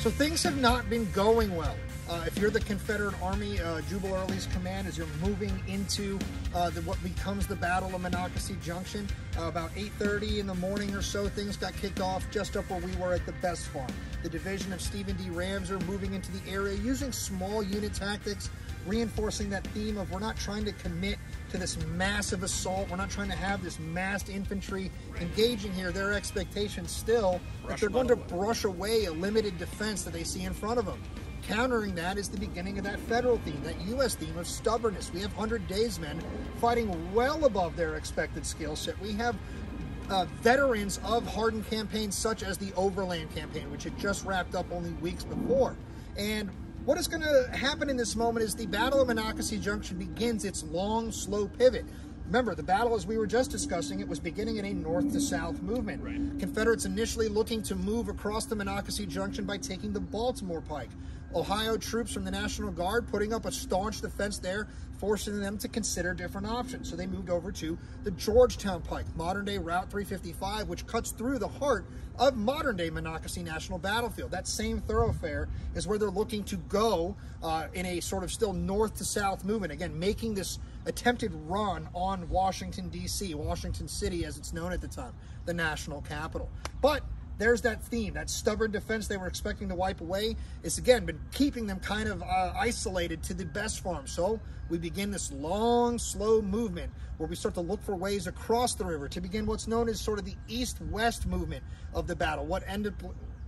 So things have not been going well. Uh, if you're the Confederate Army, uh, Jubal Early's command, as you're moving into uh, the, what becomes the Battle of Monocacy Junction, uh, about 8.30 in the morning or so, things got kicked off just up where we were at the Best Farm. The division of Stephen D. Ramseur moving into the area using small unit tactics, reinforcing that theme of we're not trying to commit to this massive assault. We're not trying to have this massed infantry engaging here. Their expectation still that they're going to brush away a limited defense that they see in front of them. Countering that is the beginning of that federal theme, that U.S. theme of stubbornness. We have 100 Days men fighting well above their expected skill set. We have uh, veterans of hardened campaigns such as the Overland campaign, which had just wrapped up only weeks before. And what is going to happen in this moment is the Battle of Monocacy Junction begins its long, slow pivot. Remember, the battle, as we were just discussing, it was beginning in a north to south movement. Right. Confederates initially looking to move across the Monocacy Junction by taking the Baltimore Pike. Ohio troops from the National Guard putting up a staunch defense there, forcing them to consider different options. So they moved over to the Georgetown Pike, modern day Route 355, which cuts through the heart of modern day Monocacy National Battlefield. That same thoroughfare is where they're looking to go uh, in a sort of still north to south movement. Again, making this attempted run on Washington, D.C., Washington City as it's known at the time, the national capital. But there's that theme, that stubborn defense they were expecting to wipe away. It's again been keeping them kind of uh, isolated to the best farm. So we begin this long, slow movement where we start to look for ways across the river to begin what's known as sort of the east-west movement of the battle. What ended,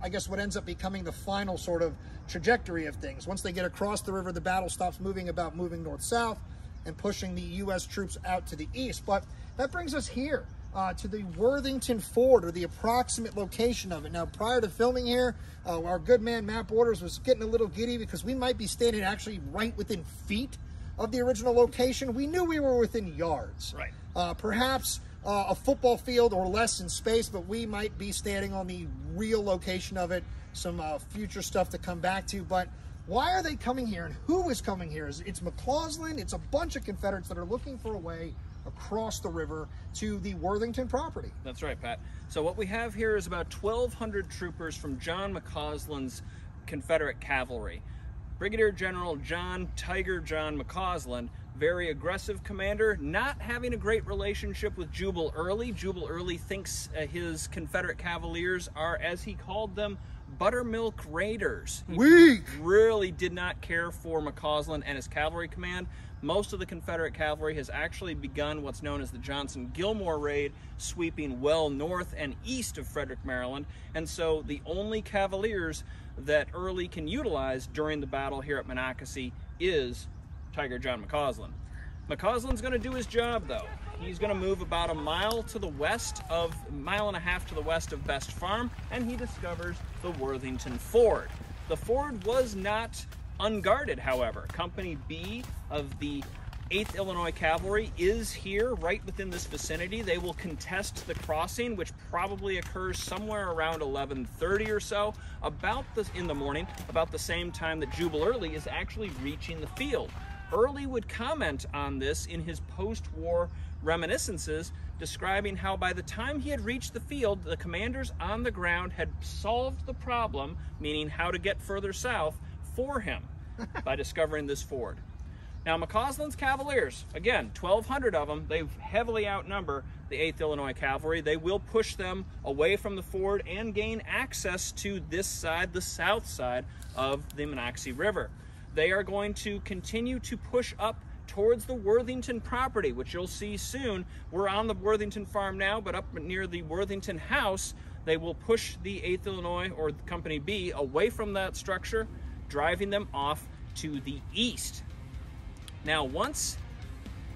I guess, what ends up becoming the final sort of trajectory of things. Once they get across the river, the battle stops moving about moving north-south and pushing the U.S. troops out to the east. But that brings us here uh, to the Worthington Ford, or the approximate location of it. Now, prior to filming here, uh, our good man Matt Borders was getting a little giddy because we might be standing actually right within feet of the original location. We knew we were within yards. Right. Uh, perhaps uh, a football field or less in space, but we might be standing on the real location of it. Some uh, future stuff to come back to, but why are they coming here and who is coming here? It's McCausland. It's a bunch of Confederates that are looking for a way across the river to the Worthington property. That's right, Pat. So what we have here is about 1,200 troopers from John McCausland's Confederate cavalry. Brigadier General John Tiger John McCausland, very aggressive commander, not having a great relationship with Jubal Early. Jubal Early thinks uh, his Confederate Cavaliers are, as he called them, buttermilk raiders. He Weak! really did not care for McCausland and his cavalry command. Most of the Confederate cavalry has actually begun what's known as the Johnson-Gilmor raid, sweeping well north and east of Frederick, Maryland. And so the only cavaliers that Early can utilize during the battle here at Monocacy is Tiger John McCausland. McCausland's going to do his job though. He's going to move about a mile to the west of, mile and a half to the west of Best Farm, and he discovers the Worthington Ford. The ford was not unguarded, however. Company B of the 8th Illinois Cavalry is here right within this vicinity. They will contest the crossing, which probably occurs somewhere around 11.30 or so, about the, in the morning, about the same time that Jubal Early is actually reaching the field. Early would comment on this in his post-war reminiscences, describing how by the time he had reached the field, the commanders on the ground had solved the problem, meaning how to get further south, for him by discovering this ford. Now, McCausland's Cavaliers, again, 1,200 of them, they heavily outnumber the 8th Illinois Cavalry. They will push them away from the ford and gain access to this side, the south side of the Monocacy River. They are going to continue to push up towards the Worthington property, which you'll see soon. We're on the Worthington farm now, but up near the Worthington house, they will push the 8th Illinois or Company B away from that structure driving them off to the east. Now, once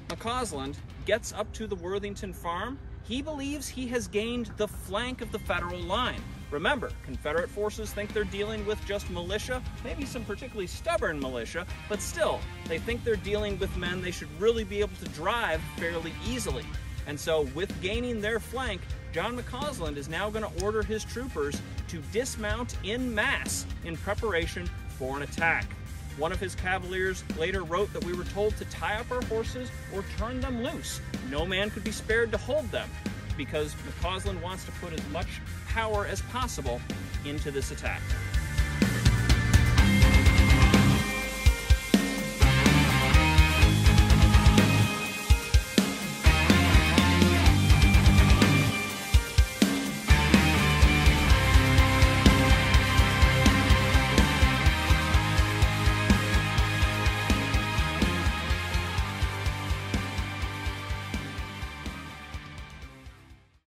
McCausland gets up to the Worthington farm, he believes he has gained the flank of the federal line. Remember, Confederate forces think they're dealing with just militia, maybe some particularly stubborn militia, but still, they think they're dealing with men they should really be able to drive fairly easily. And so, with gaining their flank, John McCausland is now going to order his troopers to dismount in mass in preparation for an attack. One of his cavaliers later wrote that we were told to tie up our horses or turn them loose. No man could be spared to hold them because McCausland wants to put as much power as possible into this attack.